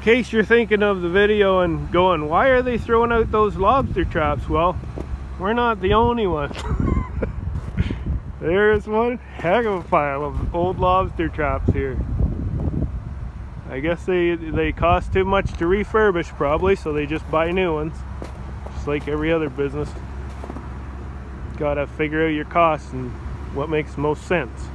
case you're thinking of the video and going, why are they throwing out those lobster traps? Well, we're not the only ones. There's one heck of a pile of old lobster traps here. I guess they they cost too much to refurbish probably, so they just buy new ones. Just like every other business. Gotta figure out your costs and what makes most sense.